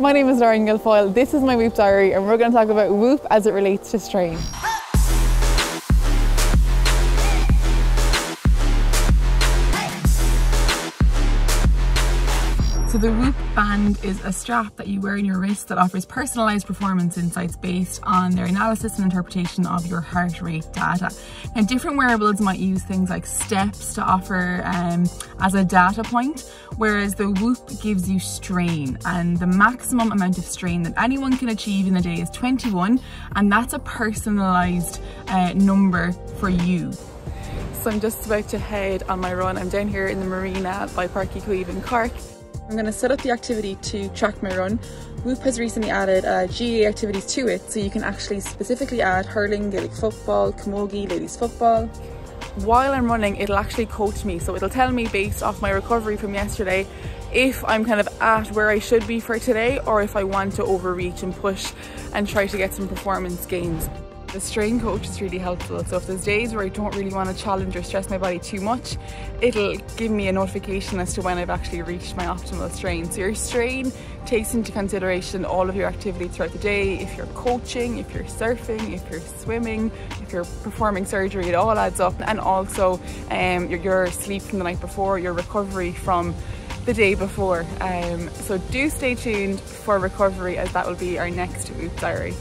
My name is Lauren Guilfoyle. This is my Whoop Diary and we're going to talk about Whoop as it relates to strain. So the Whoop band is a strap that you wear in your wrist that offers personalised performance insights based on their analysis and interpretation of your heart rate data. Now different wearables might use things like steps to offer um, as a data point, whereas the Whoop gives you strain and the maximum amount of strain that anyone can achieve in a day is 21 and that's a personalised uh, number for you. So I'm just about to head on my run. I'm down here in the marina by Uí Chaoimh in Cork I'm going to set up the activity to track my run. Whoop has recently added uh, GAA activities to it, so you can actually specifically add hurling, Gaelic football, camogie, ladies football. While I'm running, it'll actually coach me, so it'll tell me based off my recovery from yesterday if I'm kind of at where I should be for today or if I want to overreach and push and try to get some performance gains. The strain coach is really helpful. So if there's days where I don't really want to challenge or stress my body too much, it'll give me a notification as to when I've actually reached my optimal strain. So your strain takes into consideration all of your activity throughout the day. If you're coaching, if you're surfing, if you're swimming, if you're performing surgery, it all adds up. And also um, your, your sleep from the night before, your recovery from the day before. Um, so do stay tuned for recovery as that will be our next Whoop Diary.